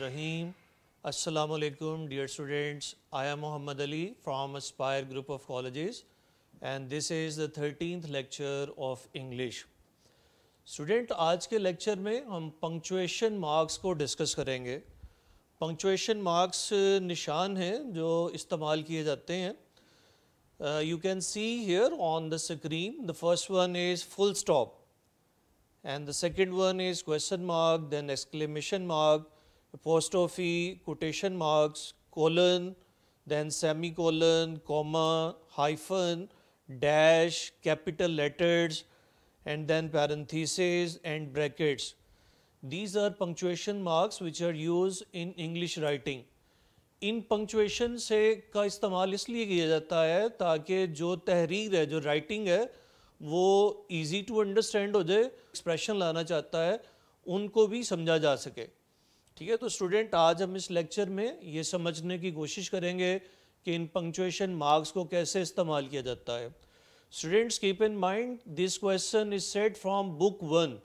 Rahim. Assalamu alaikum dear students. I am Muhammad Ali from Aspire group of colleges and this is the 13th lecture of English. Student آج کے lecture میں ہم punctuation marks کو discuss کریں گے punctuation marks نشان ہیں جو استعمال کیے جاتے ہیں you can see here on the screen the first one is full stop and the second one is question mark then exclamation mark apostrophe quotation marks colon then semicolon comma hyphen dash capital letters and then parentheses and brackets. These are punctuation marks which are used in English writing. ان punctuation سے کا استعمال اس لیے کیا جاتا ہے تاکہ جو تحریر ہے، جو رائٹنگ ہے، وہ ایزی ٹو انڈرسٹینڈ ہو جائے ایکسپریشن لانا چاہتا ہے، ان کو بھی سمجھا جا سکے ٹھیک ہے، تو اسٹوڈنٹ آج ہم اس لیکچر میں یہ سمجھنے کی کوشش کریں گے کہ ان پنکچویشن مارکس کو کیسے استعمال کیا جاتا ہے۔ Students keep in mind this question is set from book one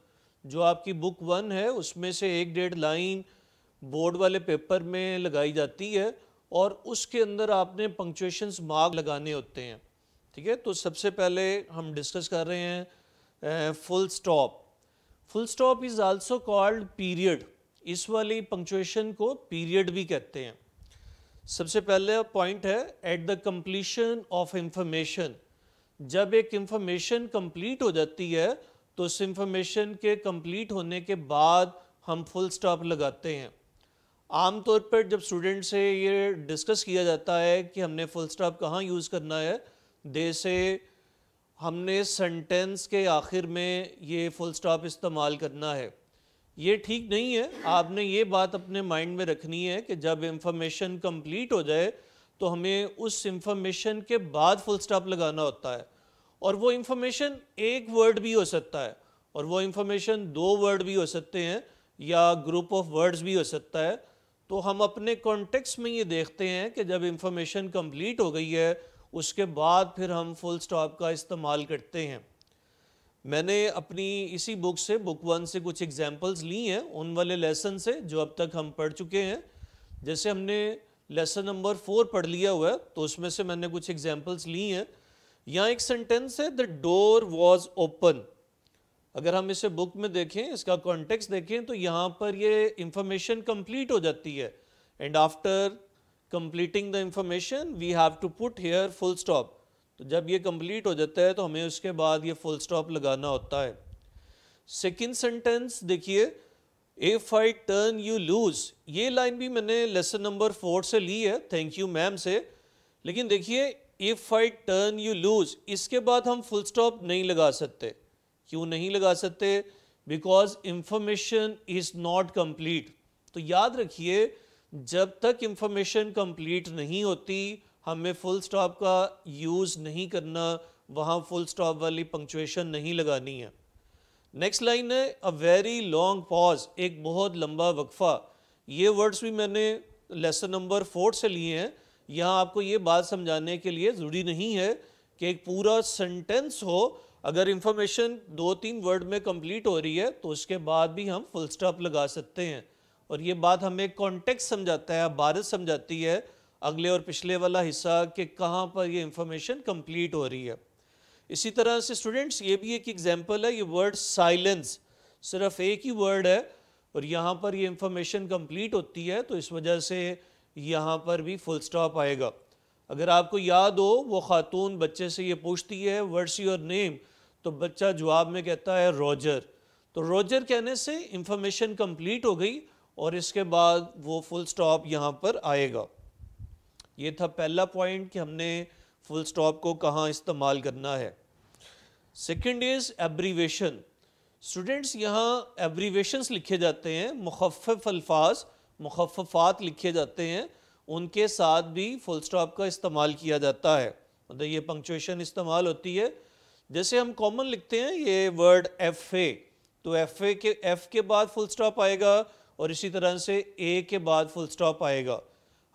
جو آپ کی بک ون ہے، اس میں سے ایک ڈیڑھ لائن بورڈ والے پیپر میں لگائی جاتی ہے اور اس کے اندر آپ نے پنکچویشنز مارک لگانے ہوتے ہیں۔ ٹھیک ہے، تو سب سے پہلے ہم ڈسکس کر رہے ہیں full stop full stop is also called period اس والی پنکچویشن کو پیریڈ بھی کہتے ہیں۔ سب سے پہلے پوائنٹ ہے at the completion of information جب ایک انفارمیشن کمپلیٹ ہو جاتی ہے، تو اس انفارمیشن کے کمپلیٹ ہونے کے بعد ہم فل سٹاپ لگاتے ہیں۔ عام طور پر جب اسٹوڈنٹ سے یہ ڈسکس کیا جاتا ہے کہ ہم نے فل سٹاپ کہاں یوز کرنا ہے، دے سے ہم نے سنٹینس کے آخر میں یہ فل سٹاپ استعمال کرنا ہے۔ یہ ٹھیک نہیں ہے۔ آپ نے یہ بات اپنے مائنڈ میں رکھنی ہے کہ جب انفارمیشن کمپلیٹ ہو جائے تو ہمیں اس انفارمیشن کے بعد فل سٹاپ لگانا ہوتا ہے۔ اور وہ انفارمیشن ایک ورڈ بھی ہو سکتا ہے اور وہ انفارمیشن دو ورڈ بھی ہو سکتے ہیں یا گروپ آف ورڈز بھی ہو سکتا ہے۔ تو ہم اپنے کانٹیکس میں یہ دیکھتے ہیں کہ جب انفارمیشن کمپلیٹ ہو گئی ہے، اس کے بعد پھر ہم فل سٹاپ کا استعمال کرتے ہیں۔ میں نے اپنی اسی بک سے بک ون سے کچھ ایگزامپلز لی ہیں ان والے لیسن سے جو اب تک ہم پڑھ چکے ہیں۔ جیسے ہم نے لیسن نمبر فور پڑھ لیا ہوا ہے، تو اس میں سے میں نے کچھ ایگزامپلس لی ہیں۔ یہاں ایک سنٹینس ہے دا ڈور واز اوپن اگر ہم اسے بک میں دیکھیں، اس کا کانٹیکس دیکھیں، تو یہاں پر یہ انفارمیشن کمپلیٹ ہو جاتی ہے۔ And after completing the information we have to put here full stop تو جب یہ کمپلیٹ ہو جاتا ہے تو ہمیں اس کے بعد یہ فل اسٹاپ لگانا ہوتا ہے۔ سیکنڈ سینٹینس دیکھیے if I turn you loose یہ لائن بھی میں نے لیسن نمبر فور سے لی ہے تھینک یو میم سے۔ لیکن دیکھیے if I turn you loose اس کے بعد ہم فل سٹاپ نہیں لگا سکتے۔ کیوں نہیں لگا سکتے؟ Because information is not complete تو یاد رکھیے، جب تک انفارمیشن کمپلیٹ نہیں ہوتی ہمیں فل سٹاپ کا یوز نہیں کرنا، وہاں فل سٹاپ والی پنکچویشن نہیں لگانی ہے۔ نیکسٹ لائن ہے اے ویری لانگ پاز ایک بہت لمبا وقفہ۔ یہ ورڈز بھی میں نے لیسن نمبر فور سے لیے ہیں۔ یہاں آپ کو یہ بات سمجھانے کے لیے ضروری نہیں ہے کہ ایک پورا سنٹینس ہو۔ اگر انفارمیشن دو تین ورڈ میں کمپلیٹ ہو رہی ہے، تو اس کے بعد بھی ہم فل سٹاپ لگا سکتے ہیں۔ اور یہ بات ہمیں کانٹیکس سمجھاتا ہے بارش سمجھاتی ہے۔ اگلے اور پچھلے والا حصہ کہ کہاں پر یہ انفارمیشن کمپلیٹ ہو رہی ہے۔ اسی طرح سے اسٹوڈنٹس یہ بھی ایک ایگزامپل ہے، یہ ورڈ سائلنس صرف ایک ہی ورڈ ہے اور یہاں پر یہ انفارمیشن کمپلیٹ ہوتی ہے تو اس وجہ سے یہاں پر بھی فل سٹاپ آئے گا۔ اگر آپ کو یاد ہو، وہ خاتون بچے سے یہ پوچھتی ہے ورڈس یور نیم تو بچہ جواب میں کہتا ہے روجر تو روجر کہنے سے انفارمیشن کمپلیٹ ہو گئی اور اس کے بعد وہ فل سٹاپ یہاں پر آئے گا۔ یہ تھا پہلا پوائنٹ کہ ہم نے فل سٹاپ کو کہاں استعمال کرنا ہے۔ سیکنڈ از ایبریویشن اسٹوڈنٹس یہاں ایبریویشنس لکھے جاتے ہیں، مخفف الفاظ، مخففات لکھے جاتے ہیں، ان کے ساتھ بھی فل سٹاپ کا استعمال کیا جاتا ہے۔ مطلب یہ پنکچویشن استعمال ہوتی ہے۔ جیسے ہم کامن لکھتے ہیں، یہ ورڈ ایف اے تو ایف اے کے ایف کے بعد فل سٹاپ آئے گا اور اسی طرح سے اے کے بعد فل سٹاپ آئے گا۔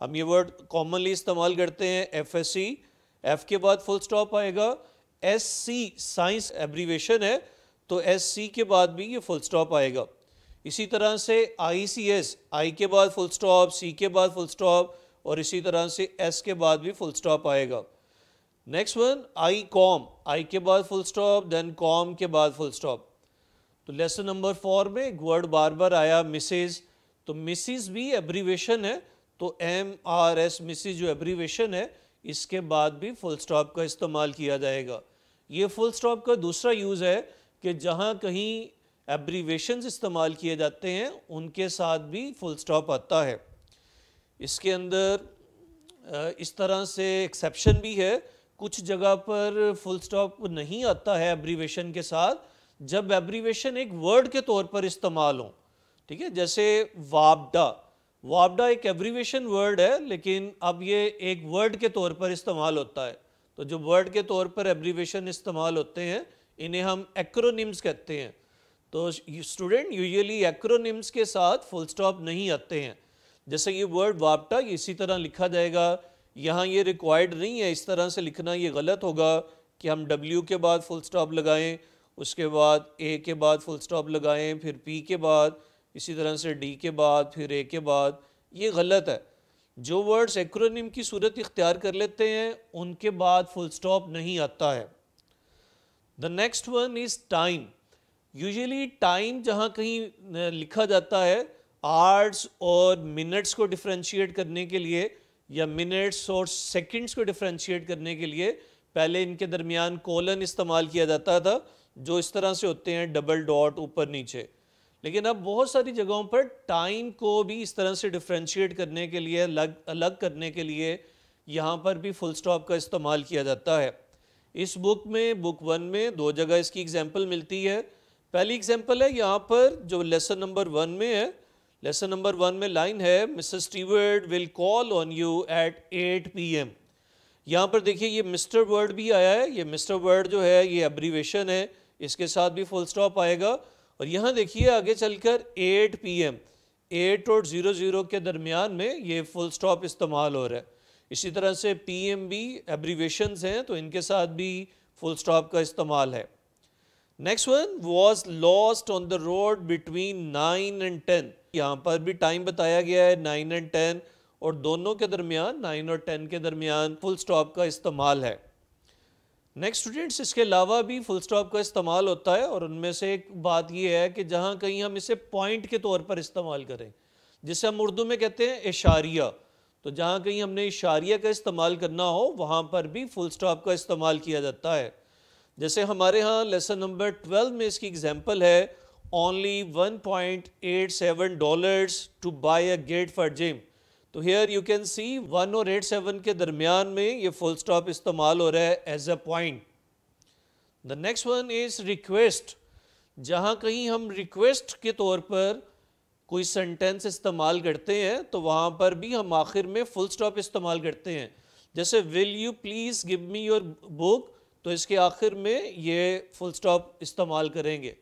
ہم یہ ورڈ کامنلی استعمال کرتے ہیں ایف ایس سی ایف کے بعد فل سٹاپ آئے گا. ایس سی سائنس ایبریویشن ہے. تو ایس سی کے بعد بھی یہ فل سٹاپ آئے گا. اسی طرح سے آئی سی ایس آئی کے بعد فل سٹاپ سی کے بعد فل سٹاپ اور اسی طرح سے ایس کے بعد بھی فل سٹاپ آئے گا. نیکسٹ ون آئی کام آئی کے بعد فل سٹاپ دین کام کے بعد فل سٹاپ تو لیسن نمبر فور میں ایک ورڈ بار بار آیا مسز تو مسز بھی ایبریویشن ہے. تو ایم آر ایس مسز جو ایبریویشن ہے، اس کے بعد بھی فل سٹاپ کا استعمال کیا جائے گا۔ یہ فل سٹاپ کا دوسرا یوز ہے کہ جہاں کہیں ایبریویشنز استعمال کیے جاتے ہیں، ان کے ساتھ بھی فل سٹاپ آتا ہے۔ اس کے اندر اس طرح سے ایکسیپشن بھی ہے۔ کچھ جگہ پر فل سٹاپ نہیں آتا ہے ایبریویشن کے ساتھ۔ جب ایبریویشن ایک ورڈ کے طور پر استعمال ہوں، ٹھیک ہے، جیسے وابڈا۔ وابڈا ایک ایبریویشن ورڈ ہے، لیکن اب یہ ایک ورڈ کے طور پر استعمال ہوتا ہے۔ تو جو ورڈ کے طور پر ایبریویشن استعمال ہوتے ہیں، انہیں ہم ایکرونمز کہتے ہیں۔ تو اسٹوڈنٹ یوزلی ایکرونمز کے ساتھ فل سٹاپ نہیں آتے ہیں۔ جیسے یہ ورڈ وابٹا یہ اسی طرح لکھا جائے گا۔ یہاں یہ ریکوائرڈ نہیں ہے، اس طرح سے لکھنا یہ غلط ہوگا کہ ہم ڈبلیو کے بعد فل سٹاپ لگائیں، اس کے بعد اے کے بعد فل سٹاپ لگائیں، پھر پی کے بعد۔ اسی طرح سے ڈی کے بعد، پھر اے کے بعد، یہ غلط ہے۔ جو ورڈز ایکرونیم کی صورت اختیار کر لیتے ہیں، ان کے بعد فل سٹاپ نہیں آتا ہے۔ The next one is time usually time جہاں کہیں لکھا جاتا ہے آرٹس اور منٹس کو ڈفرینشیٹ کرنے کے لیے یا منٹس اور سیکنڈس کو ڈفرینشیٹ کرنے کے لیے پہلے ان کے درمیان کولن استعمال کیا جاتا تھا، جو اس طرح سے ہوتے ہیں ڈبل ڈاٹ اوپر نیچے۔ لیکن اب بہت ساری جگہوں پر ٹائم کو بھی اس طرح سے ڈفرینشیٹ کرنے کے لیے، الگ الگ کرنے کے لیے یہاں پر بھی فل سٹاپ کا استعمال کیا جاتا ہے۔ اس بک میں بک ون میں دو جگہ اس کی اگزامپل ملتی ہے۔ پہلی اگزامپل ہے یہاں پر جو لیسن نمبر ون میں ہے۔ لیسن نمبر ون میں لائن ہے mister Steward will call on you at eight P M یہاں پر دیکھیے، یہ مسٹر ورڈ بھی آیا ہے۔ یہ مسٹر ورڈ جو ہے، یہ ابریویشن ہے۔ اس کے ساتھ بھی فل سٹاپ آئے گا۔ اور یہاں دیکھیے آگے چل کر ایٹ پی ایم ایٹ اور زیرو زیرو کے درمیان میں یہ فل سٹاپ استعمال ہو رہا ہے۔ اسی طرح سے پی ایم بھی ایبریویشنز ہیں تو ان کے ساتھ بھی فل سٹاپ کا استعمال ہے۔ Next one was lost on the road between nine and ten یہاں پر بھی ٹائم بتایا گیا ہے نائن اینڈ ٹین اور دونوں کے درمیان نائن اور ٹین کے درمیان فل سٹاپ کا استعمال ہے۔ نیکسٹ اسٹوڈینٹس اس کے علاوہ بھی فل سٹاپ کا استعمال ہوتا ہے اور ان میں سے ایک بات یہ ہے کہ جہاں کہیں ہم اسے پوائنٹ کے طور پر استعمال کریں، جسے ہم اردو میں کہتے ہیں اشاریہ۔ تو جہاں کہیں ہم نے اشاریہ کا استعمال کرنا ہو، وہاں پر بھی فل سٹاپ کا استعمال کیا جاتا ہے۔ جیسے ہمارے ہاں لیسن نمبر ٹویلو میں اس کی اگزامپل ہے only one point eight seven dollars to buy a gate for Jim تو here you can see one اور ایٹ سیون کے درمیان میں یہ فل سٹاپ استعمال ہو رہا ہے as a point the next one is request جہاں کہیں ہم ریکویسٹ کے طور پر کوئی سنٹینس استعمال کرتے ہیں تو وہاں پر بھی ہم آخر میں فل سٹاپ استعمال کرتے ہیں. جیسے will you please go me your book تو اس کے آخر میں یہ فل سٹاپ استعمال کریں گے.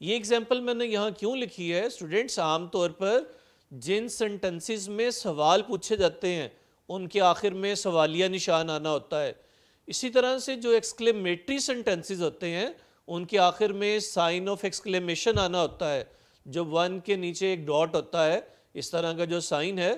یہ اگزامپل میں نے یہاں کیوں لکھی ہے؟ اسٹوڈینٹس عام طور پر جن سنٹنسز میں سوال پوچھے جاتے ہیں، ان کے آخر میں سوالیہ نشان آنا ہوتا ہے۔ اسی طرح سے جو ایکسکلیمیٹری سنٹنسز ہوتے ہیں، ان کے آخر میں سائن آف ایکسکلیمیشن آنا ہوتا ہے۔ جو ون کے نیچے ایک ڈاٹ ہوتا ہے، اس طرح کا جو سائن ہے،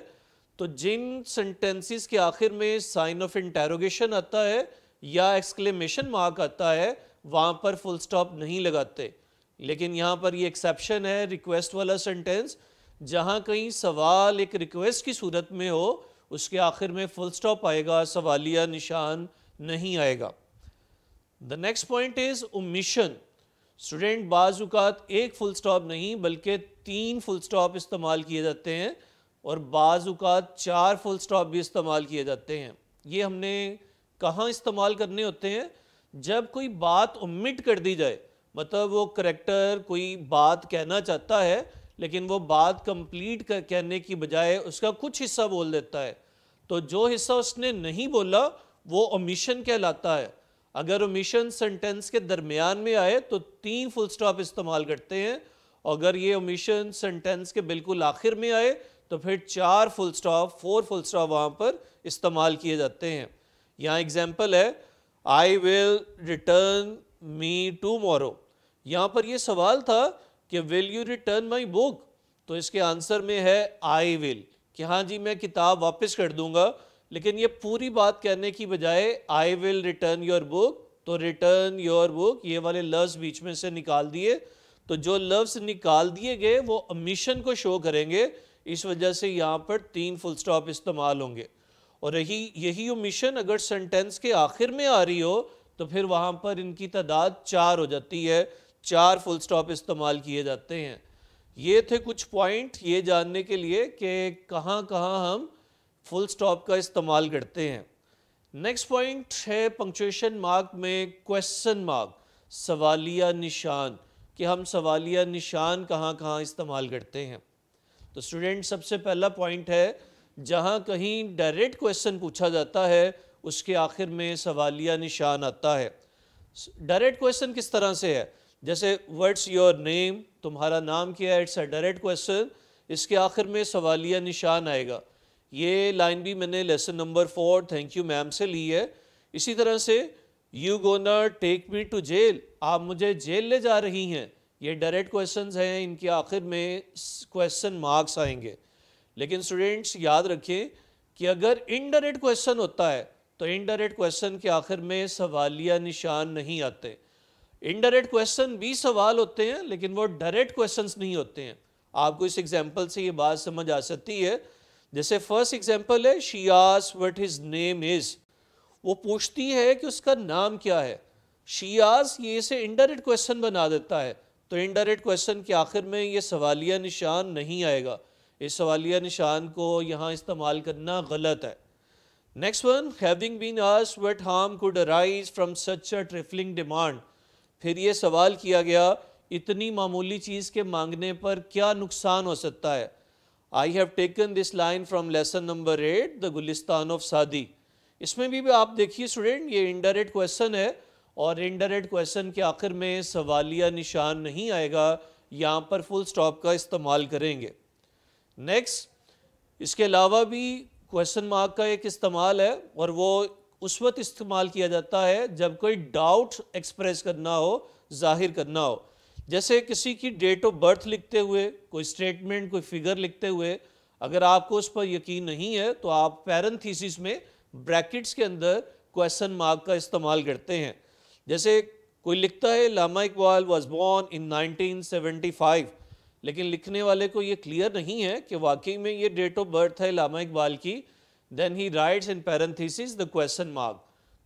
تو جن سنٹنسز کے آخر میں سائن آف انٹیروگیشن آتا ہے یا ایکسکلیمیشن مارک آتا ہے، وہاں پر فل سٹاپ نہیں لگاتے۔ لیکن یہاں پر یہ ایکسیپشن ہے ریکویسٹ والا سنٹینس جہاں کہیں سوال ایک ریکویسٹ کی صورت میں ہو، اس کے آخر میں فل سٹاپ آئے گا، سوالیہ نشان نہیں آئے گا۔ The next point is omission student بعض اوقات ایک فل سٹاپ نہیں، بلکہ تین فل سٹاپ استعمال کیے جاتے ہیں اور بعض اوقات چار فل سٹاپ بھی استعمال کیے جاتے ہیں۔ یہ ہم نے کہاں استعمال کرنے ہوتے ہیں؟ جب کوئی بات امٹ کر دی جائے مطلب وہ کریکٹر کوئی بات کہنا چاہتا ہے لیکن وہ بات کمپلیٹ کہنے کی بجائے اس کا کچھ حصہ بول دیتا ہے۔ تو جو حصہ اس نے نہیں بولا، وہ امیشن کہلاتا ہے۔ اگر امیشن سنٹینس کے درمیان میں آئے تو تین فل سٹاپ استعمال کرتے ہیں۔ اگر یہ امیشن سنٹینس کے بالکل آخر میں آئے تو پھر چار full stop four full stop وہاں پر استعمال کیے جاتے ہیں۔ یہاں اگزامپل ہے I will return me tomorrow یہاں پر یہ سوال تھا کہ ول یو ریٹرن مائی بک تو اس کے آنسر میں ہے آئی ول کہ ہاں جی میں کتاب واپس کر دوں گا، لیکن یہ پوری بات کہنے کی بجائے آئی ول ریٹرن یور بک تو ریٹرن یور بک یہ والے لفظ بیچ میں سے نکال دیے۔ تو جو لفظ نکال دیے گئے، وہ امیشن کو شو کریں گے۔ اس وجہ سے یہاں پر تین فل سٹاپ استعمال ہوں گے۔ اور یہی یہی امیشن اگر سنٹینس کے آخر میں آ رہی ہو، تو پھر وہاں پر ان کی تعداد چار ہو جاتی ہے۔ چار فل سٹاپ استعمال کیے جاتے ہیں۔ یہ تھے کچھ پوائنٹ یہ جاننے کے لیے کہ کہاں کہاں ہم فل سٹاپ کا استعمال کرتے ہیں۔ نیکسٹ پوائنٹ ہے پنکچویشن مارک میں کویسچن مارک سوالیہ نشان، کہ ہم سوالیہ نشان کہاں کہاں استعمال کرتے ہیں۔ تو اسٹوڈنٹ سب سے پہلا پوائنٹ ہے، جہاں کہیں ڈائریکٹ کویسچن پوچھا جاتا ہے، اس کے آخر میں سوالیہ نشان آتا ہے۔ ڈائریکٹ کویسچن کس طرح سے ہے؟ جیسے ورڈس یور نیم تمہارا نام کیا ہے اٹس اے ڈائریکٹ کویسچن اس کے آخر میں سوالیہ نشان آئے گا۔ یہ لائن بھی میں نے lesson number four thank you ma'am سے لی ہے۔ اسی طرح سے you gonna take me to jail آپ مجھے جیل لے جا رہی ہیں۔ یہ ڈائریکٹ کویسچنز ہیں، ان کے آخر میں کویسچن مارکس آئیں گے۔ لیکن اسٹوڈنٹس یاد رکھیں کہ اگر انڈائریکٹ کویسچن ہوتا ہے، تو انڈائریکٹ کویسچن کے آخر میں سوالیہ نشان نہیں آتے۔ انڈائریکٹ کویسچن بھی سوال ہوتے ہیں، لیکن وہ ڈائریکٹ کویسچنز نہیں ہوتے ہیں۔ آپ کو اس ایگزامپل سے یہ بات سمجھ آ سکتی ہے۔ جیسے فرسٹ ایگزامپل ہے شی آس وٹ ہز نیم از وہ پوچھتی ہے کہ اس کا نام کیا ہے۔ شی آس یہ اسے انڈائریکٹ کویسچن بنا دیتا ہے۔ تو انڈائریکٹ کویسچن کے آخر میں یہ سوالیہ نشان نہیں آئے گا۔ اس سوالیہ نشان کو یہاں استعمال کرنا غلط ہے۔ Next one having been as what harm could arise from such a trifling demand پھر یہ سوال کیا گیا، اتنی معمولی چیز کے مانگنے پر کیا نقصان ہو سکتا ہے؟ I have taken this line from lesson number eight the Gulistan of Saadi اس میں بھی آپ دیکھیے اسٹوڈنٹ یہ انڈائریکٹ کویسچن ہے اور انڈائریکٹ کویسچن کے آخر میں سوالیہ نشان نہیں آئے گا، یہاں پر فل سٹاپ کا استعمال کریں گے۔ نیکسٹ اس کے علاوہ بھی کویسچن مارک کا ایک استعمال ہے اور وہ اس وقت استعمال کیا جاتا ہے جب کوئی ڈاؤٹ ایکسپریس کرنا ہو، ظاہر کرنا ہو۔ جیسے کسی کی ڈیٹ آف برتھ لکھتے ہوئے، کوئی سٹیٹمنٹ کوئی فگر لکھتے ہوئے، اگر آپ کو اس پر یقین نہیں ہے تو آپ پیرنتھیسس میں بریکٹس کے اندر کویسچن مارک کا استعمال کرتے ہیں۔ جیسے کوئی لکھتا ہے Allama Iqbal was born in nineteen seventy five لیکن لکھنے والے کو یہ کلیئر نہیں ہے کہ واقعی میں یہ ڈیٹ آف برتھ ہے لاما اقبال کی۔ Then he writes in parenthesis the question mark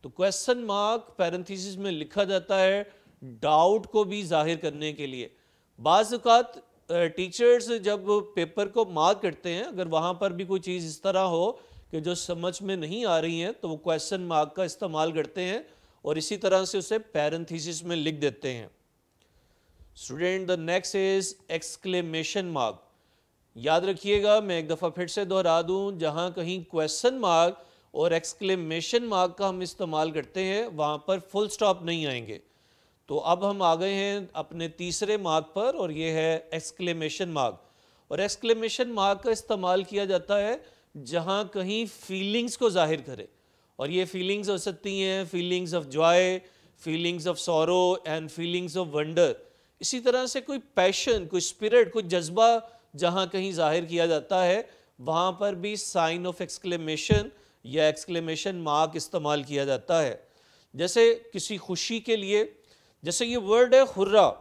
تو کویسچن مارک پیرنتھیسس میں لکھا جاتا ہے ڈاؤٹ کو بھی ظاہر کرنے کے لیے۔ بعض اوقات ٹیچرز جب پیپر کو مارک کرتے ہیں، اگر وہاں پر بھی کوئی چیز اس طرح ہو کہ جو سمجھ میں نہیں آ رہی ہیں، تو وہ کویسچن مارک کا استعمال کرتے ہیں اور اسی طرح سے اسے پیرنتھیسس میں لکھ دیتے ہیں۔ Student the next is exclamation mark یاد رکھیے گا، میں ایک دفعہ پھر سے دہرا دوں، جہاں کہیں کویسچن مارک اور ایکسکلیمیشن مارک کا ہم استعمال کرتے ہیں، وہاں پر فل سٹاپ نہیں آئیں گے۔ تو اب ہم آ گئے ہیں اپنے تیسرے مارک پر اور یہ ہے ایکسکلیمیشن مارک اور ایکسکلیمیشن مارک کا استعمال کیا جاتا ہے جہاں کہیں فیلنگز کو ظاہر کرے۔ اور یہ فیلنگز ہو سکتی ہیں feelings of joy feelings of sorrow and feelings of wonder اسی طرح سے کوئی پیشن کوئی اسپرٹ کوئی جذبہ جہاں کہیں ظاہر کیا جاتا ہے، وہاں پر بھی سائن آف ایکسکلیمیشن یا ایکسکلیمیشن مارک استعمال کیا جاتا ہے۔ جیسے کسی خوشی کے لیے، جیسے یہ ورڈ ہے خرہ،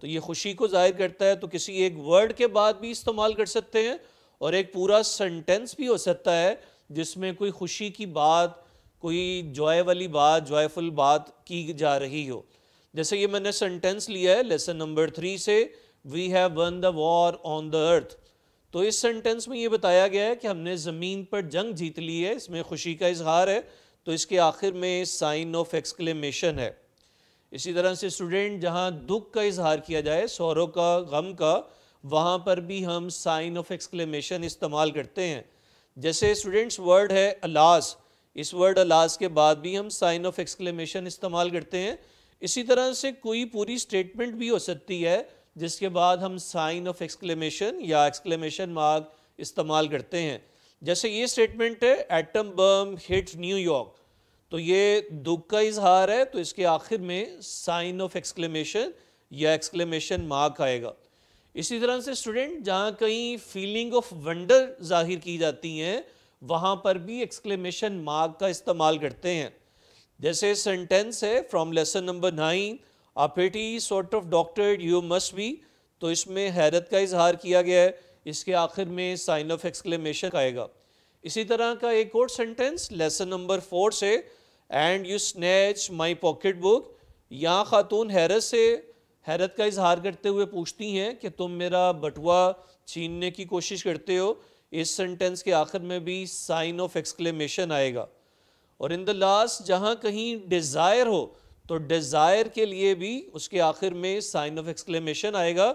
تو یہ خوشی کو ظاہر کرتا ہے تو کسی ایک ورڈ کے بعد بھی استعمال کر سکتے ہیں اور ایک پورا سنٹینس بھی ہو سکتا ہے جس میں کوئی خوشی کی بات، کوئی جوائے والی بات جوائے فل بات کی جا رہی ہو۔ جیسے یہ میں نے سنٹینس لیا ہے لیسن نمبر تھری سے وی ہیو ون دا وار آن دا ارتھ تو اس سنٹینس میں یہ بتایا گیا ہے کہ ہم نے زمین پر جنگ جیت لی ہے، اس میں خوشی کا اظہار ہے۔ تو اس کے آخر میں سائن آف ایکسکلیمیشن ہے۔ اسی طرح سے اسٹوڈنٹ جہاں دکھ کا اظہار کیا جائے، سوروں کا، غم کا، وہاں پر بھی ہم سائن آف ایکسکلیمیشن استعمال کرتے ہیں۔ جیسے اسٹوڈنٹس ورڈ ہے الاس اس ورڈ الاس کے بعد بھی ہم سائن آف ایکسکلیمیشن استعمال کرتے ہیں۔ اسی طرح سے کوئی پوری سٹیٹمنٹ بھی ہو سکتی ہے۔ جس کے بعد ہم سائن آف ایکسکلیمیشن یا ایکسکلیمیشن مارک استعمال کرتے ہیں۔ جیسے یہ سٹیٹمنٹ ہے atom bomb hit New York تو یہ دکھ کا اظہار ہے، تو اس کے آخر میں سائن آف ایکسکلیمیشن یا ایکسکلیمیشن مارک آئے گا۔ اسی طرح سے اسٹوڈنٹ جہاں کہیں فیلنگ آف ونڈر ظاہر کی جاتی ہیں، وہاں پر بھی ایکسکلیمیشن مارک کا استعمال کرتے ہیں۔ جیسے سینٹینس ہے from lesson number nine a pretty sort of doctor you must be تو اس میں حیرت کا اظہار کیا گیا ہے۔ اس کے آخر میں سائن آف ایکسکلیمیشن آئے گا۔ اسی طرح کا ایک اور سینٹینس لیسن نمبر فور سے and you snatch my pocket book یہاں خاتون حیرت سے حیرت کا اظہار کرتے ہوئے پوچھتی ہیں کہ تم میرا بٹوا چھیننے کی کوشش کرتے ہو۔ اس سنٹنس کے آخر میں بھی سائن آف ایکسکلیمیشن آئے گا۔ اور ان دا لاسٹ جہاں کہیں ڈیزائر ہو تو ڈیزائر کے لیے بھی اس کے آخر میں سائن آف ایکسکلیمیشن آئے گا۔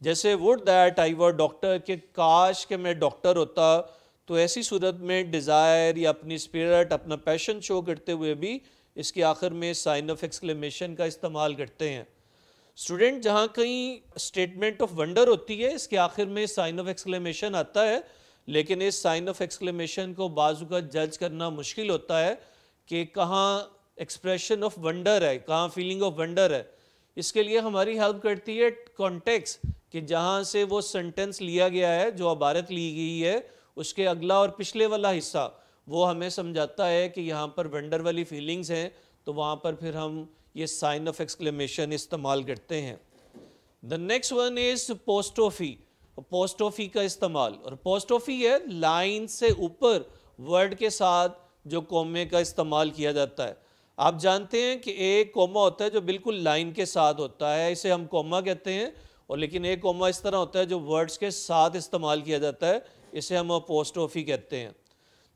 جیسے would that I were doctor کہ کاش کہ میں ڈاکٹر ہوتا۔ تو ایسی صورت میں ڈیزائر یا اپنی اسپرٹ اپنا پیشن شو کرتے ہوئے بھی اس کے آخر میں سائن آف ایکسکلیمیشن کا استعمال کرتے ہیں۔ اسٹوڈنٹ جہاں کہیں اسٹیٹمنٹ آف ونڈر ہوتی ہے، اس کے آخر میں سائن آف ایکسکلیمیشن آتا ہے۔ لیکن اس سائن آف ایکسکلیمیشن کو بعض کا جج کرنا مشکل ہوتا ہے کہ کہاں ایکسپریشن آف ونڈر ہے، کہاں فیلنگ آف ونڈر ہے. اس کے لیے ہماری ہیلپ کرتی ہے کانٹیکس کہ جہاں سے وہ سنٹنس لیا گیا ہے، جو عبارت لی گئی ہے، اس کے اگلا اور پچھلے والا حصہ، وہ ہمیں سمجھاتا ہے کہ یہاں پر ونڈر والی فیلنگز ہیں، تو وہاں پر پھر ہم یہ سائن آف ایکسکلیمیشن استعمال کرتے ہیں. دا نیکسٹ ون از پوسٹوفی پوسٹوفی کا استعمال، اور پوسٹوفی ہے لائن سے اوپر ورڈ کے ساتھ جو کومے کا استعمال کیا جاتا ہے. آپ جانتے ہیں کہ ایک کوما ہوتا ہے جو بالکل لائن کے ساتھ ہوتا ہے، اسے ہم کوما کہتے ہیں، اور لیکن ایک کوما اس طرح ہوتا ہے جو ورڈز کے ساتھ استعمال کیا جاتا ہے، اسے ہم پوسٹوفی کہتے ہیں۔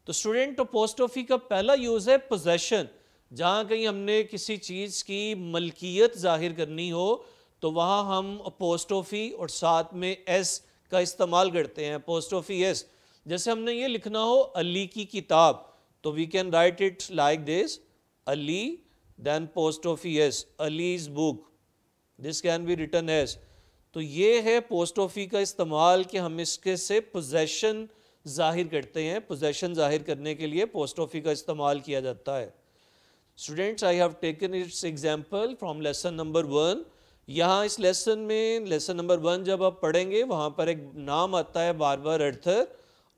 تو اسٹوڈنٹ پوسٹوفی کا پہلا یوز ہے پوزیشن جہاں کہیں ہم نے کسی چیز کی ملکیت ظاہر کرنی ہو، تو وہاں ہم پوسٹوفی اور ساتھ میں ایس کا استعمال کرتے ہیں پوسٹوفی ایس جیسے ہم نے یہ لکھنا ہو، علی کی کتاب، تو we can write it like this Ali then apostrophe S Ali's book this can be written as تو یہ ہے پوسٹوفی کا استعمال کہ ہم اس کے سے پوزیشن ظاہر کرتے ہیں. پوزیشن ظاہر کرنے کے لیے پوسٹوفی کا استعمال کیا جاتا ہے. Students I have taken its example from lesson number one یہاں اس لیسن میں لیسن نمبر ون جب آپ پڑھیں گے، وہاں پر ایک نام آتا ہے بار بار ارتھر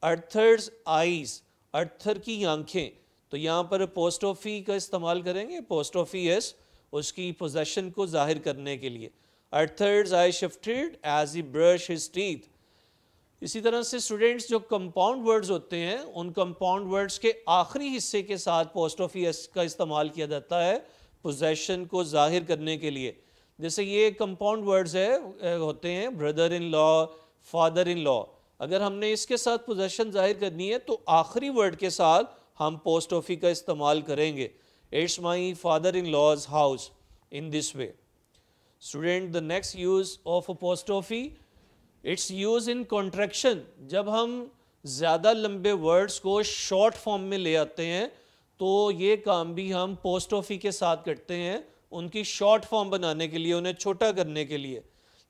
ارتھرز آئیز ارتھر کی آنکھیں. تو یہاں پر پوسٹ آفی کا استعمال کریں گے۔ پوسٹ آفی ایس اس کی پوزیشن کو ظاہر کرنے کے لیے۔ Arthur's eye shifted as he brush his teeth اسی طرح سے اسٹوڈنٹس جو کمپاؤنڈ ورڈز ہوتے ہیں، ان کمپاؤنڈ ورڈز کے آخری حصے کے ساتھ پوسٹ آفیس کا استعمال کیا جاتا ہے پوزیشن کو ظاہر کرنے کے لیے۔ جیسے یہ کمپاؤنڈ ورڈز ہے، ہوتے ہیں brother in law father in لا اگر ہم نے اس کے ساتھ پوزیشن ظاہر کرنی ہے تو آخری ورڈ کے ساتھ ہم پوسٹ آفی کا استعمال کریں گے۔ It's my father in law's house in this way student the next use of a apostrophe it's use in contraction جب ہم زیادہ لمبے ورڈز کو شارٹ فارم میں لے آتے ہیں، تو یہ کام بھی ہم پوسٹ آفی کے ساتھ کرتے ہیں، ان کی شارٹ فارم بنانے کے لیے، انہیں چھوٹا کرنے کے لیے۔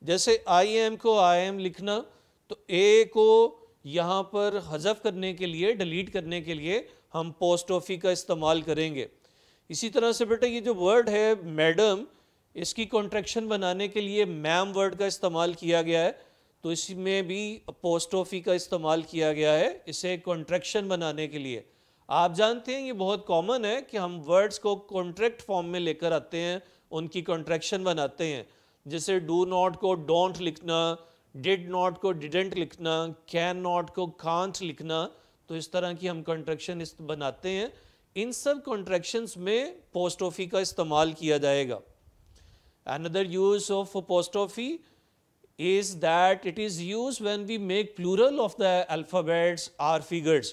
جیسے آئی ایم کو آئی ایم لکھنا، تو اے کو یہاں پر حذف کرنے کے لیے ڈیلیٹ کرنے کے لیے ہم پوسٹ آفی کا استعمال کریں گے۔ اسی طرح سے بیٹا، یہ جو ورڈ ہے میڈم اس کی کانٹریکشن بنانے کے لیے میم ورڈ کا استعمال کیا گیا ہے۔ تو اس میں بھی پوسٹ آفی کا استعمال کیا گیا ہے، اسے کانٹریکشن بنانے کے لیے۔ آپ جانتے ہیں، یہ بہت کامن ہے کہ ہم ورڈز کو کانٹریکٹ فارم میں لے کر آتے ہیں، ان کی کانٹریکشن بناتے ہیں۔ جیسے ڈو ناٹ کو ڈونٹ لکھنا ڈڈ ناٹ کو ڈیڈنٹ لکھنا کین ناٹ کو کانٹ لکھنا۔ تو اس طرح کی ہم کانٹریکشن بناتے ہیں، ان سب کانٹریکشنز میں پوسٹ آفی کا استعمال کیا جائے گا۔ اندر use of apostrophe is that it is used when we make plural of the alphabets or figures.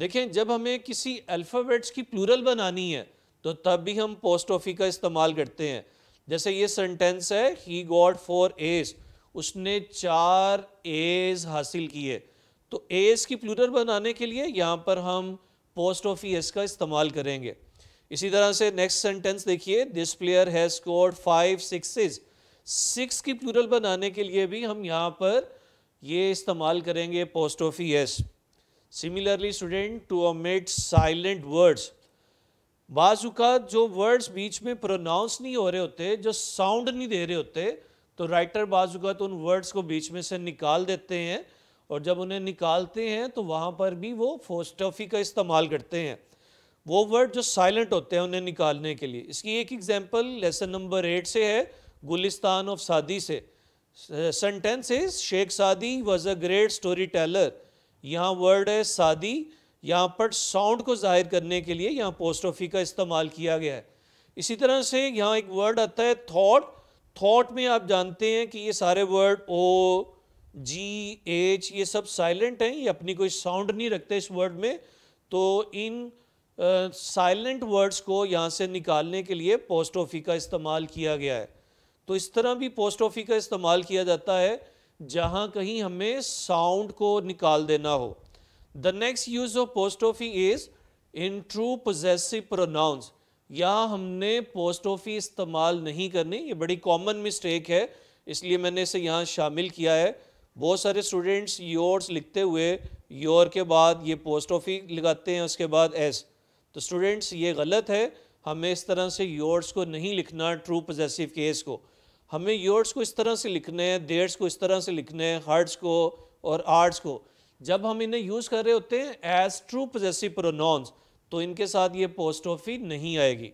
دیکھیں، جب ہمیں کسی الفابیٹس کی پلورل بنانی ہے، تو تب بھی ہم پوسٹ آفی کا استعمال کرتے ہیں۔ جیسے یہ سنٹینس ہے ہی گوڈ فور ایز اس نے چار ایز حاصل کیے۔ تو ایز کی پلورل بنانے کے لیے یہاں پر ہم پوسٹ آفی ایس کا استعمال کریں گے۔ اسی طرح سے نیکسٹ سنٹینس دیکھیے this player has scored five sixes six کی پلورل بنانے کے لیے بھی ہم یہاں پر یہ استعمال کریں گے apostrophe S similarly student to omit silent words بعض اوقات جو ورڈس بیچ میں پروناؤنس نہیں ہو رہے ہوتے، جو ساؤنڈ نہیں دے رہے ہوتے، تو رائٹر بعض اوقات ان ورڈز کو بیچ میں سے نکال دیتے ہیں۔ اور جب انہیں نکالتے ہیں تو وہاں پر بھی وہ فوسٹوفی کا استعمال کرتے ہیں۔ وہ ورڈ جو سائلنٹ ہوتے ہیں انہیں نکالنے کے لیے۔ اس کی ایک ایگزامپل لیسن نمبر ایٹ سے ہے، گلستان آف سادی سے۔ Sentence is Sheikh Saadi was a great story teller یہاں ورڈ ہے سادی یہاں پر ساؤنڈ کو ظاہر کرنے کے لیے یہاں پوسٹوفی کا استعمال کیا گیا ہے۔ اسی طرح سے یہاں ایک ورڈ آتا ہے تھاٹ تھاٹ میں آپ جانتے ہیں کہ یہ سارے ورڈ او جی ایچ، یہ سب سائلنٹ ہیں، یہ اپنی کوئی ساؤنڈ نہیں رکھتے اس ورڈ میں۔ تو ان سائلنٹ ورڈز کو یہاں سے نکالنے کے لیے پوسٹ آفی کا استعمال کیا گیا ہے۔ تو اس طرح بھی پوسٹ آفی کا استعمال کیا جاتا ہے جہاں کہیں ہمیں ساؤنڈ کو نکال دینا ہو۔ The next use of apostrophe is in true possessive pronouns یہاں ہم نے پوسٹ آفی استعمال نہیں کرنی یہ بڑی کامن مسٹیک ہے، اس لیے میں نے اسے یہاں شامل کیا ہے۔ بہت سارے اسٹوڈنٹس یورس لکھتے ہوئے یور کے بعد یہ پوسٹ آفی لگاتے ہیں، اس کے بعد ایس تو اسٹوڈنٹس یہ غلط ہے، ہمیں اس طرح سے یورس کو نہیں لکھنا ٹرو پوزیسو کیس کو. ہمیں یورس کو اس طرح سے لکھنے ہیں دیٹس کو اس طرح سے لکھنے ہیں ہارٹس کو اور آرٹس کو. جب ہم انہیں یوز کر رہے ہوتے ہیں ایز ٹرو پوزیسو پروناؤنس تو ان کے ساتھ یہ پوسٹ آفی نہیں آئے گی.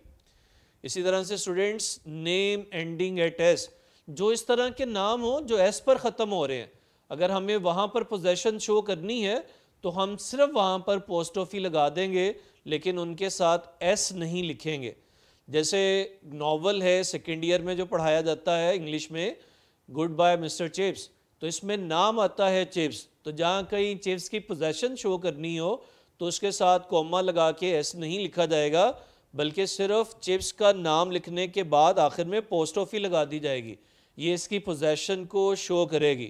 اسی طرح سے students name ending at S جو اس طرح کے نام ہوں جو ایس پر ختم ہو رہے ہیں اگر ہمیں وہاں پر پوزیشن شو کرنی ہے، تو ہم صرف وہاں پر پوسٹ آفی لگا دیں گے، لیکن ان کے ساتھ ایس نہیں لکھیں گے۔ جیسے ناول ہے سیکنڈ ایئر میں جو پڑھایا جاتا ہے انگلش میں گڈ بائی مسٹر چپس تو اس میں نام آتا ہے چپس تو جہاں کہیں چپس کی پوزیشن شو کرنی ہو، تو اس کے ساتھ کوما لگا کے ایس نہیں لکھا جائے گا، بلکہ صرف چپس کا نام لکھنے کے بعد آخر میں پوسٹ آفی لگا دی جائے گی۔ یہ اس کی پوزیشن کو شو کرے گی۔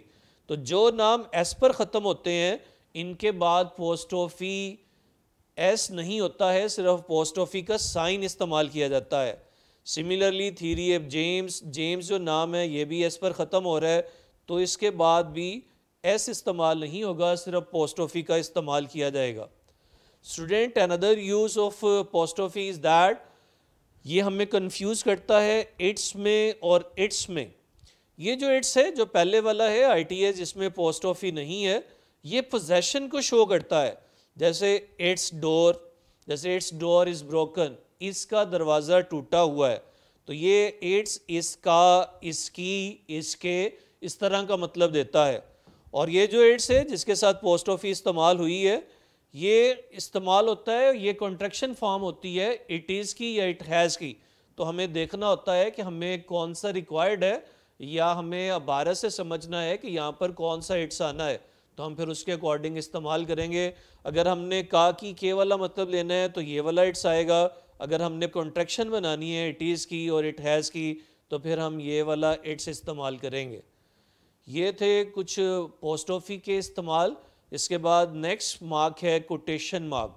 تو جو نام ایس پر ختم ہوتے ہیں، ان کے بعد پوسٹ آفی ایس نہیں ہوتا ہے، صرف پوسٹ آفی کا سائن استعمال کیا جاتا ہے۔ Similarly theory F James James جو نام ہے، یہ بھی ایس پر ختم ہو رہا ہے۔ تو اس کے بعد بھی ایس استعمال نہیں ہوگا، صرف پوسٹ آفی کا استعمال کیا جائے گا۔ Student another use of apostrophe is that یہ ہمیں کنفیوز کرتا ہے، اٹس میں اور اٹس میں۔ یہ جو اٹس ہے، جو پہلے والا ہے، آئی ٹی ایس جس میں پوسٹ آفی نہیں ہے، یہ پوزیشن کو شو کرتا ہے۔ جیسے اٹس ڈور، جیسے اٹس ڈور از بروکن، اس کا دروازہ ٹوٹا ہوا ہے۔ تو یہ اٹس، اس کا، اس کی، اس کے، اس طرح کا مطلب دیتا ہے۔ اور یہ جو اٹس ہے، جس کے ساتھ پوسٹ آفی استعمال ہوئی ہے، یہ استعمال ہوتا ہے، یہ کنٹریکشن فارم ہوتی ہے، اٹ از کی یا اٹ ہیز کی۔ تو ہمیں دیکھنا ہوتا ہے کہ ہمیں کون سا ریکوائرڈ ہے۔ یا ہمیں عبارت سے سمجھنا ہے کہ یہاں پر کون سا اٹس آنا ہے؟ تو ہم پھر اس کے اکارڈنگ استعمال کریں گے۔ اگر ہم نے کا کی کے والا مطلب لینا ہے تو یہ والا اٹس آئے گا۔ اگر ہم نے کنٹریکشن بنانی ہے اٹ از کی اور اٹ ہیز کی، تو پھر ہم یہ والا اٹس استعمال کریں گے۔ یہ تھے کچھ پوسٹ آفی کے استعمال۔ اس کے بعد نیکسٹ مارک ہے quotation mark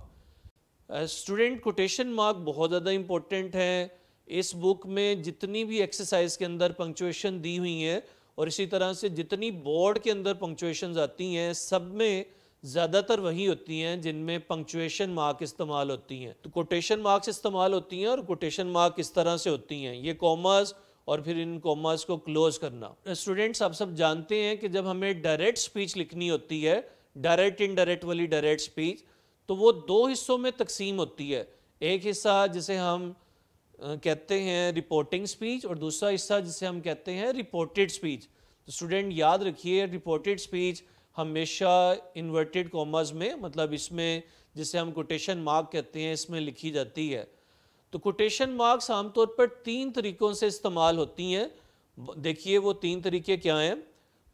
student quotation mark بہت زیادہ امپورٹنٹ ہیں۔ اس بک میں جتنی بھی ایکسرسائز کے اندر پنکچویشن دی ہوئی ہیں اور اسی طرح سے جتنی بورڈ کے اندر پنکچویشنز آتی ہیں، سب میں زیادہ تر وہی ہوتی ہیں جن میں پنکچویشن مارک استعمال ہوتی ہیں۔ تو کوٹیشن مارکس استعمال ہوتی ہیں اور کوٹیشن مارک اس طرح سے ہوتی ہیں۔ یہ کومرز اور پھر ان کومرز کو کلوز کرنا۔ اسٹوڈنٹس آپ سب جانتے ہیں کہ جب ہمیں ڈائریکٹ سپیچ لکھنی ہوتی ہے ڈائریکٹ ان ڈائریکٹ والی ڈائریکٹ سپیچ تو وہ دو حصوں میں تقسیم ہوتی ہے۔ ایک حصہ جسے ہم کہتے ہیں رپورٹنگ سپیچ اور دوسرا حصہ جسے ہم کہتے ہیں رپورٹڈ سپیچ تو اسٹوڈنٹ یاد رکھیے رپورٹڈ سپیچ ہمیشہ انورٹڈ کامرز میں مطلب اس میں جسے ہم کوٹیشن مارک کہتے ہیں، اس میں لکھی جاتی ہے۔ تو کوٹیشن مارکس عام طور پر تین طریقوں سے استعمال ہوتی ہیں۔ دیکھیے وہ تین طریقے کیا ہیں۔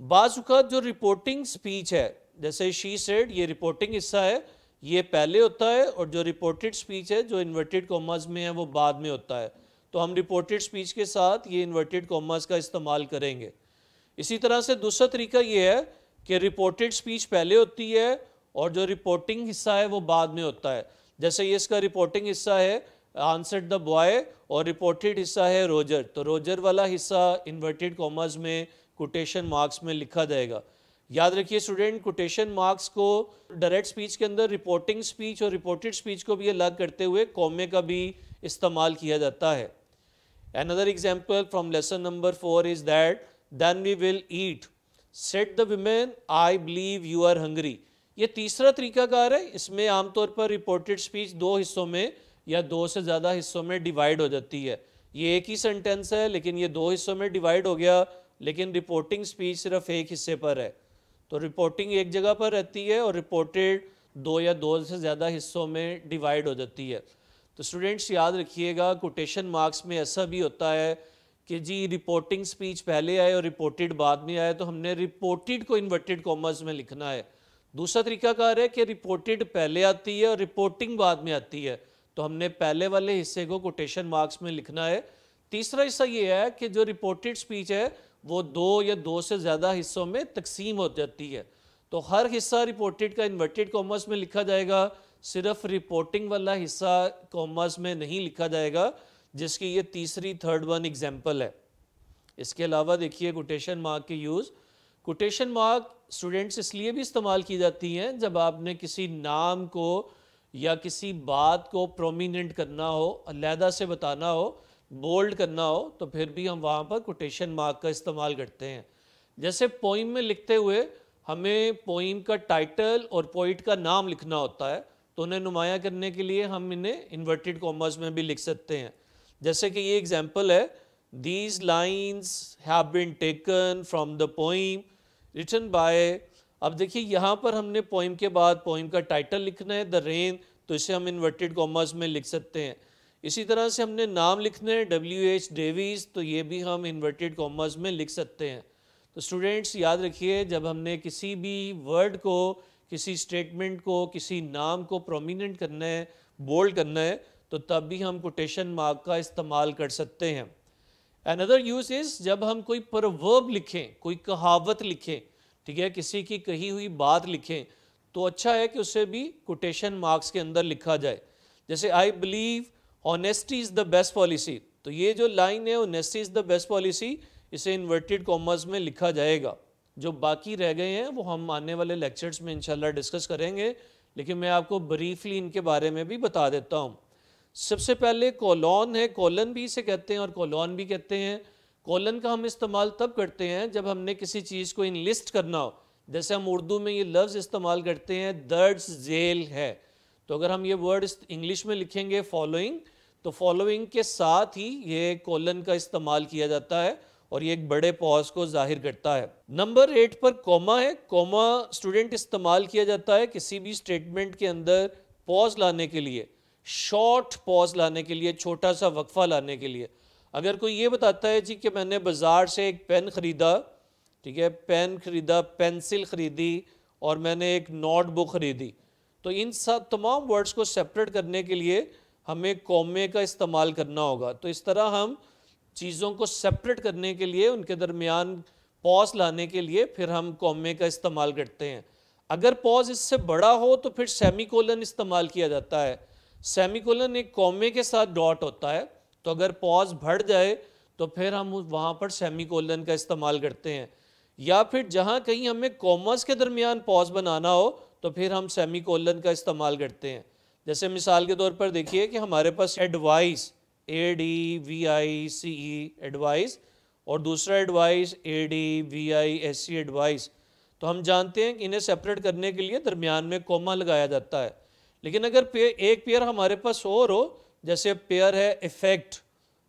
بعض اوقات جو رپورٹنگ سپیچ ہے، جیسے شی سیڈ یہ رپورٹنگ حصہ ہے۔ یہ پہلے ہوتا ہے اور جو رپورٹڈ سپیچ ہے، جو انورٹڈ کامرز میں ہے، وہ بعد میں ہوتا ہے۔ تو ہم رپورٹڈ سپیچ کے ساتھ یہ انورٹڈ کامرز کا استعمال کریں گے۔ اسی طرح سے دوسرا طریقہ یہ ہے کہ رپورٹڈ سپیچ پہلے ہوتی ہے اور جو رپورٹنگ حصہ ہے، وہ بعد میں ہوتا ہے۔ جیسے یہ اس کا رپورٹنگ حصہ ہے آنسر دا بوائے اور رپورٹڈ حصہ ہے روجر تو روجر والا حصہ انورٹڈ کامرز میں کوٹیشن مارکس میں لکھا جائے گا۔ یاد رکھیے اسٹوڈنٹ کوٹیشن مارکس کو ڈائریکٹ سپیچ کے اندر رپورٹنگ سپیچ اور رپورٹڈ سپیچ کو بھی الگ کرتے ہوئے کومے کا بھی استعمال کیا جاتا ہے۔ Another example from lesson number 4 is that then we will eat said the women I believe you are hungry یہ تیسرا طریقہ کار ہے۔ اس میں عام طور پر رپورٹڈ سپیچ دو حصوں میں یا دو سے زیادہ حصوں میں ڈیوائیڈ ہو جاتی ہے۔ یہ ایک ہی سنٹینس ہے، لیکن یہ دو حصوں میں ڈیوائیڈ ہو گیا، لیکن رپورٹنگ سپیچ صرف ایک حصے پر ہے۔ تو رپورٹنگ ایک جگہ پر رہتی ہے اور رپورٹڈ دو یا دو سے زیادہ حصوں میں ڈیوائیڈ ہو جاتی ہے۔ تو اسٹوڈینٹس یاد رکھیے گا کوٹیشن مارکس میں ایسا بھی ہوتا ہے کہ جی رپورٹنگ سپیچ پہلے آئے اور رپورٹڈ بعد میں آئے تو ہم نے رپورٹڈ کو انورٹڈ کامرس میں لکھنا ہے۔ دوسرا طریقہ کار ہے کہ رپورٹڈ پہلے آتی ہے اور رپورٹنگ بعد میں آتی ہے۔ تو ہم نے پہلے والے حصے کو کوٹیشن مارکس میں لکھنا ہے۔ تیسرا حصہ یہ ہے کہ جو رپورٹڈ سپیچ ہے وہ دو یا دو سے زیادہ حصوں میں تقسیم ہو جاتی ہے۔ تو ہر حصہ رپورٹڈ کا انورٹڈ کامرس میں لکھا جائے گا، صرف رپورٹنگ والا حصہ کامرس میں نہیں لکھا جائے گا، جس کی یہ تیسری تھرڈ ون اگزامپل ہے۔ اس کے علاوہ دیکھیے کوٹیشن مارک کے یوز کوٹیشن مارک اسٹوڈنٹس اس لیے بھی استعمال کی جاتی ہیں جب آپ نے کسی نام کو یا کسی بات کو پرومیننٹ کرنا ہو، علیحدہ سے بتانا ہو بولڈ کرنا ہو تو پھر بھی ہم وہاں پر کوٹیشن مارک کا استعمال کرتے ہیں۔ جیسے پوئم میں لکھتے ہوئے ہمیں پوئم کا ٹائٹل اور پوئٹ کا نام لکھنا ہوتا ہے تو انہیں نمایاں کرنے کے لیے ہم انہیں انورٹڈ کامرس میں بھی لکھ سکتے ہیں۔ جیسے کہ یہ اگزامپل ہے these lines have been taken from the poem written by اب دیکھیے یہاں پر ہم نے پوئم کے بعد پوئم کا ٹائٹل لکھنا ہے دا رین تو اسے ہم انورٹڈ کامرس میں لکھ سکتے ہیں۔ اسی طرح سے ہم نے نام لکھنا ہے ڈبلیو ایچ ڈیویز تو یہ بھی ہم انورٹڈ کامرس میں لکھ سکتے ہیں۔ تو اسٹوڈینٹس یاد رکھیے، جب ہم نے کسی بھی ورڈ کو، کسی اسٹیٹمنٹ کو، کسی نام کو پرومیننٹ کرنا ہے بولڈ کرنا ہے، تو تب بھی ہم کوٹیشن مارک کا استعمال کر سکتے ہیں۔ اندر یوز از جب ہم کوئی پرورب لکھیں، کوئی کہاوت لکھیں، ٹھیک ہے، کسی کی کہی ہوئی بات لکھیں، تو اچھا ہے کہ اسے بھی کوٹیشن مارکس کے اندر لکھا جائے۔ جیسے I believe honesty is the best policy تو یہ جو لائن ہے honesty is the best policy اسے انورٹیڈ کامرس میں لکھا جائے گا۔ جو باقی رہ گئے ہیں، وہ ہم آنے والے لیکچرز میں انشاءاللہ ڈسکس کریں گے۔ لیکن میں آپ کو بریفلی ان کے بارے میں بھی بتا دیتا ہوں۔ سب سے پہلے کولون ہے کولن بھی اسے کہتے ہیں اور کولون بھی کہتے ہیں۔ کولن کا ہم استعمال تب کرتے ہیں جب ہم نے کسی چیز کو انلسٹ کرنا ہو۔ جیسے ہم اردو میں یہ لفظ استعمال کرتے ہیں درج ذیل ہے۔ تو اگر ہم یہ ورڈ انگلش میں لکھیں گے فالوئنگ تو فالوئنگ کے ساتھ ہی یہ کولن کا استعمال کیا جاتا ہے اور یہ ایک بڑے پوز کو ظاہر کرتا ہے۔ نمبر ایٹ پر کوما ہے۔ کوما اسٹوڈنٹ استعمال کیا جاتا ہے کسی بھی اسٹیٹمنٹ کے اندر پوز لانے کے لیے شارٹ پوز لانے کے لیے، چھوٹا سا وقفہ لانے کے لیے۔ اگر کوئی یہ بتاتا ہے جی کہ میں نے بازار سے ایک پین خریدا، ٹھیک ہے پین خریدا پینسل خریدی اور میں نے ایک نوٹ بک خریدی۔ تو ان سب تمام ورڈز کو سیپریٹ کرنے کے لیے ہمیں کومے کا استعمال کرنا ہوگا۔ تو اس طرح ہم چیزوں کو سیپریٹ کرنے کے لیے، ان کے درمیان پوز لانے کے لیے پھر ہم کومے کا استعمال کرتے ہیں۔ اگر پوز اس سے بڑا ہو تو پھر سیمی کولن استعمال کیا جاتا ہے۔ سیمی کولن ایک کومے کے ساتھ ڈاٹ ہوتا ہے۔ تو اگر پوز بڑھ جائے تو پھر ہم وہاں پر سیمی کولن کا استعمال کرتے ہیں۔ یا پھر جہاں کہیں ہمیں کومرس کے درمیان پوز بنانا ہو تو پھر ہم سیمی کولن کا استعمال کرتے ہیں۔ جیسے مثال کے طور پر دیکھیے کہ ہمارے پاس advice A D V I C E advice اور دوسرا advise A D V I S E advise تو ہم جانتے ہیں کہ انہیں سیپریٹ کرنے کے لیے درمیان میں کوما لگایا جاتا ہے۔ لیکن اگر ایک پیئر ہمارے پاس اور ہو، جیسے پیئر ہے افیکٹ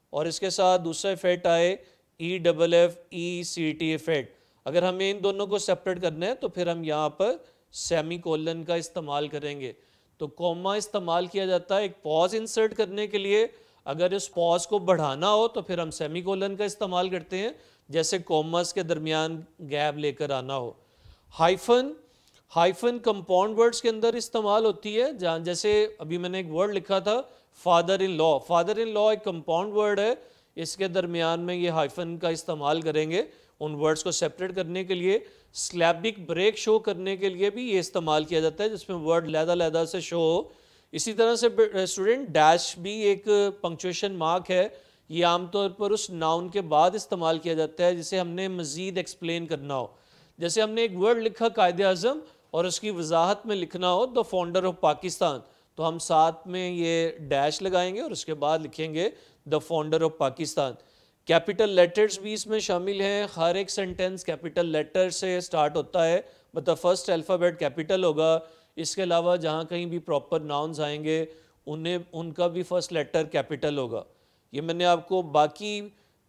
اور اس کے ساتھ دوسرا افیکٹ آئے E double F E C T effect اگر ہمیں ان دونوں کو سیپریٹ کرنا ہے تو پھر ہم یہاں پر سیمی کولن کا استعمال کریں گے۔ تو کوما استعمال کیا جاتا ہے ایک پوز انسرٹ کرنے کے لیے۔ اگر اس پوز کو بڑھانا ہو تو پھر ہم سیمی کولن کا استعمال کرتے ہیں، جیسے کومس کے درمیان گیپ لے کر آنا ہو۔ ہائفن ہائفن کمپاؤنڈ ورڈز کے اندر استعمال ہوتی ہے، جہاں جیسے ابھی میں نے ایک ورڈ لکھا تھا father in law father in لا ایک کمپاؤنڈ ورڈ ہے، اس کے درمیان میں یہ ہائفن کا استعمال کریں گے۔ ان ورڈز کو سیپریٹ کرنے کے لیے سلیبک بریک شو کرنے کے لیے بھی یہ استعمال کیا جاتا ہے، جس میں ورڈ لیدہ لیدہ سے شو ہو۔ اسی طرح سے اسٹوڈنٹ ڈیش بھی ایک پنکچویشن مارک ہے۔ یہ عام طور پر اس ناؤن کے بعد استعمال کیا جاتا ہے، جسے ہم نے مزید ایکسپلین کرنا ہو۔ جیسے ہم نے ایک ورڈ لکھا قائد اعظم اور اس کی وضاحت میں لکھنا ہو دا فاؤنڈر آف پاکستان تو ہم ساتھ میں یہ ڈیش لگائیں گے اور اس کے بعد لکھیں گے the founder of Pakistan capital letters بھی اس میں شامل ہیں۔ ہر ایک سنٹینس کیپٹل لیٹر سے سٹارٹ ہوتا ہے۔ مطلب فرسٹ الفابیٹ کیپٹل ہوگا۔ اس کے علاوہ جہاں کہیں بھی پراپر ناؤنز آئیں گے، انہیں، ان کا بھی فرسٹ لیٹر کیپٹل ہوگا۔ یہ میں نے آپ کو باقی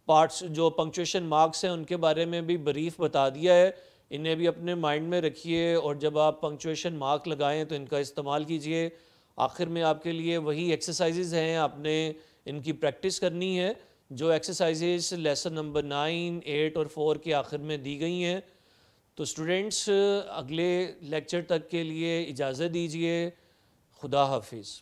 پارٹس جو پنکچویشن مارکس ہیں، ان کے بارے میں بھی بریف بتا دیا ہے۔ انہیں بھی اپنے مائنڈ میں رکھیے اور جب آپ پنکچویشن مارک لگائیں تو ان کا استعمال کیجیے آخر میں آپ کے لیے وہی ایکسرسائزز ہیں، آپ نے ان کی پریکٹس کرنی ہے۔ جو exercises lesson number nine eight اور فور کے آخر میں دی گئی ہیں، تو سٹوڈنٹس اگلے لیکچر تک کے لیے اجازت دیجیے، خدا حافظ۔